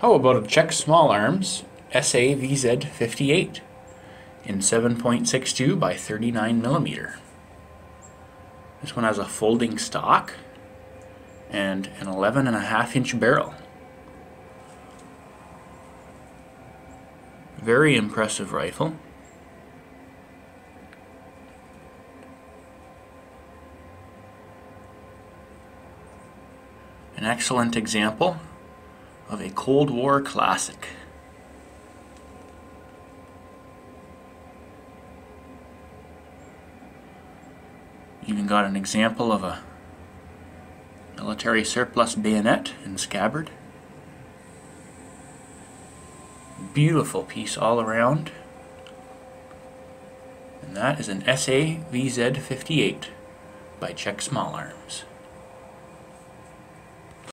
How about a Czech Small Arms SA-VZ58 in 7.62 by 39 millimeter? This one has a folding stock and an 11 and a half inch barrel. Very impressive rifle. An excellent example of a Cold War classic. Even got an example of a military surplus bayonet and scabbard. Beautiful piece all around. And that is an SA VZ58 by Czech Small Arms.